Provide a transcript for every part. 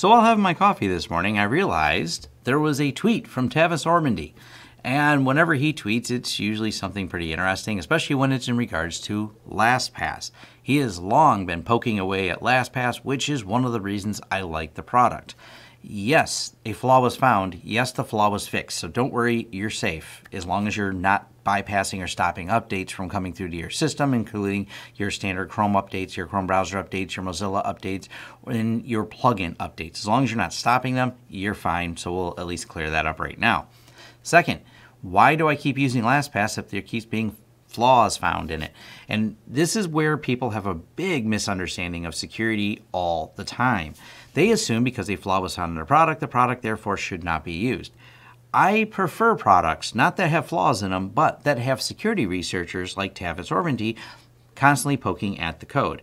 So while having my coffee this morning, I realized there was a tweet from Tavis Ormandy. And whenever he tweets, it's usually something pretty interesting, especially when it's in regards to LastPass. He has long been poking away at LastPass, which is one of the reasons I like the product. Yes, a flaw was found. Yes, the flaw was fixed. So don't worry, you're safe as long as you're not bypassing or stopping updates from coming through to your system, including your standard Chrome updates, your Chrome browser updates, your Mozilla updates, and your plugin updates. As long as you're not stopping them, you're fine. So we'll at least clear that up right now. Second, why do I keep using LastPass if there keeps being flaws found in it? And this is where people have a big misunderstanding of security all the time. They assume because a flaw was found in a product, the product therefore should not be used. I prefer products, not that have flaws in them, but that have security researchers like Tavis Ormandy constantly poking at the code.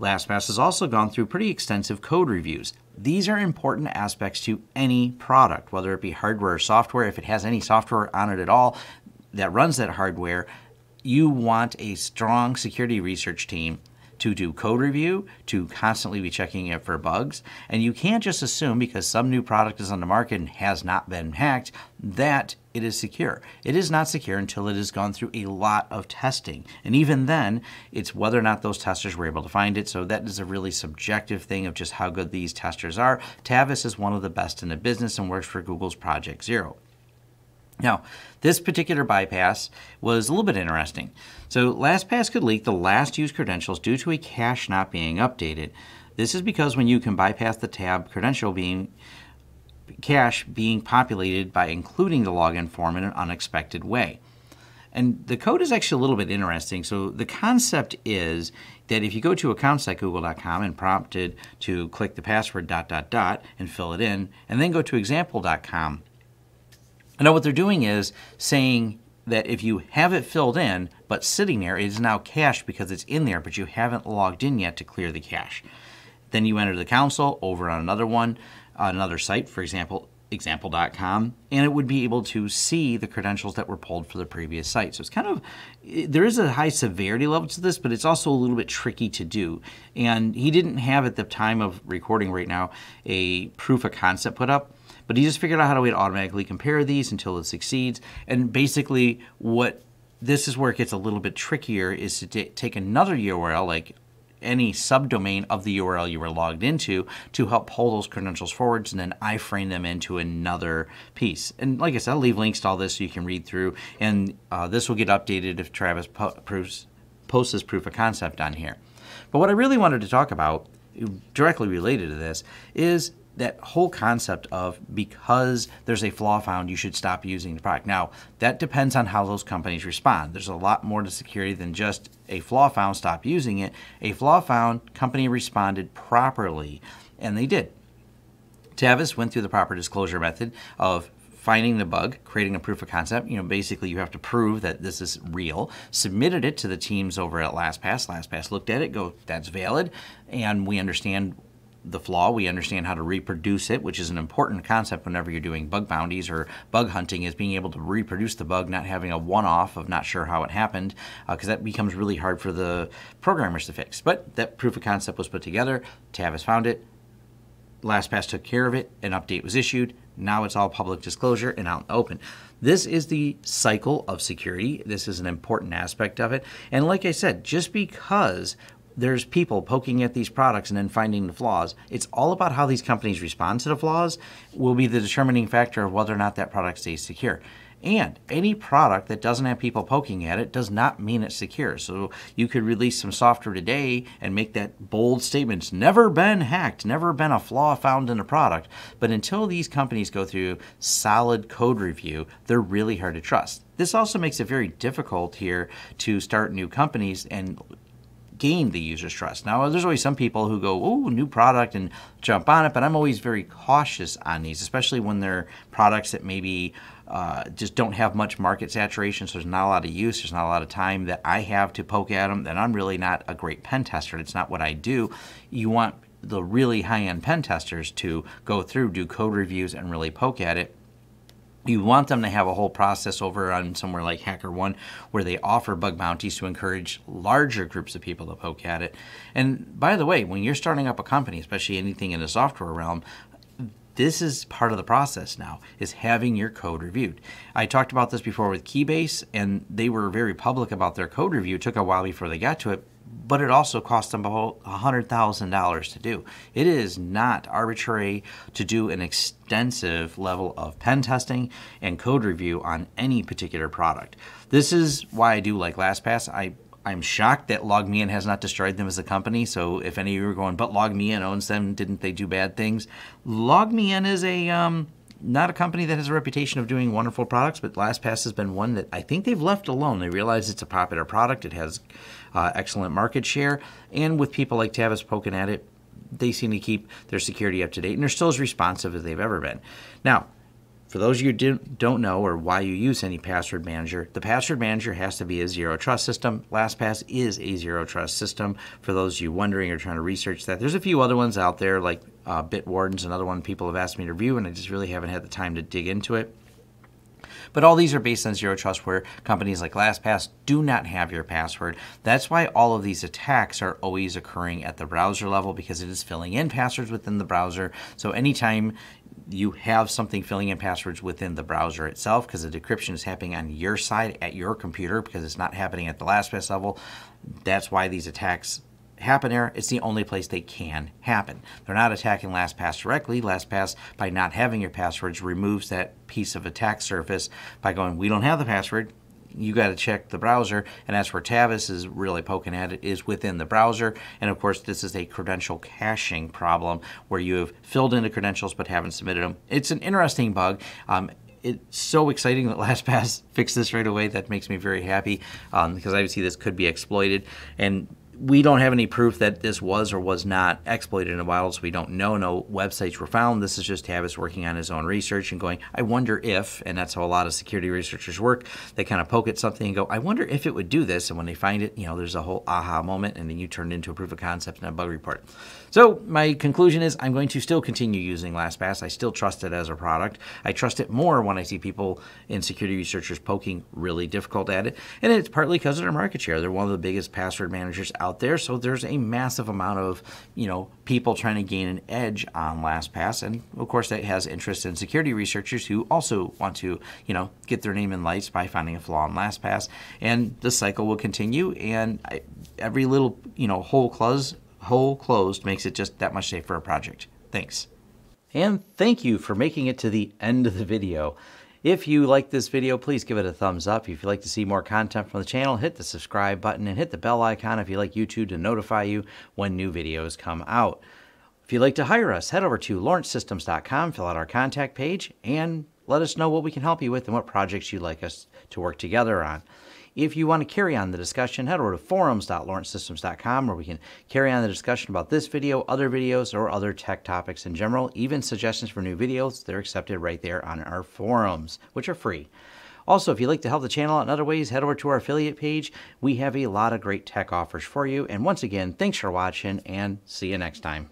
LastPass has also gone through pretty extensive code reviews. These are important aspects to any product, whether it be hardware or software. If it has any software on it at all that runs that hardware, you want a strong security research team to do code review, to constantly be checking it for bugs. And you can't just assume because some new product is on the market and has not been hacked that it is secure. It is not secure until it has gone through a lot of testing. And even then, it's whether or not those testers were able to find it. So that is a really subjective thing of just how good these testers are. Tavis is one of the best in the business and works for Google's Project Zero. Now, this particular bypass was a little bit interesting. So LastPass could leak the last used credentials due to a cache not being updated. This is because when you can bypass the tab credential being cache being populated by including the login form in an unexpected way. And the code is actually a little bit interesting. So the concept is that if you go to accounts.google.com and prompted to click the password dot dot dot and fill it in, and then go to example.com, now what they're doing is saying that if you have it filled in, but sitting there, it is now cached because it's in there, but you haven't logged in yet to clear the cache. Then you enter the console over on another one, another site, for example, example.com, and it would be able to see the credentials that were pulled for the previous site. So it's kind of, there is a high severity level to this, but it's also a little bit tricky to do. And he didn't have at the time of recording right now a proof of concept put up. But he just figured out how to automatically compare these until it succeeds. And basically, what this is where it gets a little bit trickier is to take another URL, like any subdomain of the URL you were logged into to help pull those credentials forwards and then iframe them into another piece. And like I said, I'll leave links to all this so you can read through. And uh, this will get updated if Travis po- posts his proof of concept on here. But what I really wanted to talk about, directly related to this, is that whole concept of because there's a flaw found, you should stop using the product. Now, that depends on how those companies respond. There's a lot more to security than just a flaw found, stop using it. A flaw found, company responded properly, and they did. Tavis went through the proper disclosure method of finding the bug, creating a proof of concept. You know, basically you have to prove that this is real. Submitted it to the teams over at LastPass. LastPass looked at it, go, that's valid, and we understand the flaw. We understand how to reproduce it, which is an important concept whenever you're doing bug bounties or bug hunting, is being able to reproduce the bug, not having a one-off of not sure how it happened, because uh, that becomes really hard for the programmers to fix. But that proof of concept was put together. Tavis found it. LastPass took care of it. An update was issued. Now it's all public disclosure and out in the open. This is the cycle of security. This is an important aspect of it. And like I said, just because there's people poking at these products and then finding the flaws. It's all about how these companies respond to the flaws will be the determining factor of whether or not that product stays secure. And any product that doesn't have people poking at it does not mean it's secure. So you could release some software today and make that bold statement, it's never been hacked, never been a flaw found in a product. But until these companies go through solid code review, they're really hard to trust. This also makes it very difficult here to start new companies and gain the user's trust. Now, there's always some people who go, "Oh, new product," and jump on it, but I'm always very cautious on these, especially when they're products that maybe uh, just don't have much market saturation, so there's not a lot of use, there's not a lot of time that I have to poke at them, then I'm really not a great pen tester. It's not what I do. You want the really high end pen testers to go through, do code reviews, and really poke at it You want them to have a whole process over on somewhere like HackerOne where they offer bug bounties to encourage larger groups of people to poke at it. And by the way, when you're starting up a company, especially anything in the software realm, this is part of the process now is having your code reviewed i talked about this before with keybase and they were very public about their code review it took a while before they got to it but it also cost them about $100,000 to do. It is not arbitrary to do an extensive level of pen testing and code review on any particular product. This is why I do like LastPass. I I'm shocked that LogMeIn has not destroyed them as a company. So if any of you are going, but LogMeIn owns them, didn't they do bad things? LogMeIn is a um, not a company that has a reputation of doing wonderful products, but LastPass has been one that I think they've left alone. They realize it's a popular product, it has uh, excellent market share, and with people like Tavis poking at it, they seem to keep their security up to date, and they're still as responsive as they've ever been. Now, for those of you who don't know or why you use any password manager, the password manager has to be a zero trust system. LastPass is a zero trust system. For those of you wondering or trying to research that, there's a few other ones out there like uh, Bitwarden's another one people have asked me to review, and I just really haven't had the time to dig into it. But all these are based on zero trust where companies like LastPass do not have your password. That's why all of these attacks are always occurring at the browser level because it is filling in passwords within the browser. So anytime you have something filling in passwords within the browser itself because the decryption is happening on your side at your computer because it's not happening at the LastPass level. That's why these attacks happen there. It's the only place they can happen. They're not attacking LastPass directly. LastPass, by not having your passwords, removes that piece of attack surface by going, we don't have the password. You got to check the browser, and that's where Tavis is really poking at it, is within the browser. And of course, this is a credential caching problem where you have filled in the credentials but haven't submitted them. It's an interesting bug. Um, it's so exciting that LastPass fixed this right away. That makes me very happy um, because obviously this could be exploited. And we don't have any proof that this was or was not exploited in a wild, so we don't know. No websites were found. This is just Tavis working on his own research and going, I wonder if, and that's how a lot of security researchers work. They kind of poke at something and go, I wonder if it would do this. And when they find it, you know, there's a whole aha moment, and then you turn it into a proof of concept and a bug report. So my conclusion is I'm going to still continue using LastPass. I still trust it as a product. I trust it more when I see people in security researchers poking really difficult at it. And it's partly because of their market share. They're one of the biggest password managers out there. So there's a massive amount of, you know, people trying to gain an edge on LastPass. And of course that has interest in security researchers who also want to, you know, get their name in lights by finding a flaw in LastPass. And the cycle will continue. And I, every little, you know, hole close hole closed makes it just that much safer a project. Thanks. And thank you for making it to the end of the video. If you like this video, please give it a thumbs up. If you'd like to see more content from the channel, hit the subscribe button and hit the bell icon if you like YouTube to notify you when new videos come out. If you'd like to hire us, head over to lawrencesystems.com, fill out our contact page, and let us know what we can help you with and what projects you'd like us to work together on. If you want to carry on the discussion, head over to forums.lawrencesystems.com where we can carry on the discussion about this video, other videos, or other tech topics in general. Even suggestions for new videos, they're accepted right there on our forums, which are free. Also, if you'd like to help the channel out in other ways, head over to our affiliate page. We have a lot of great tech offers for you. And once again, thanks for watching and see you next time.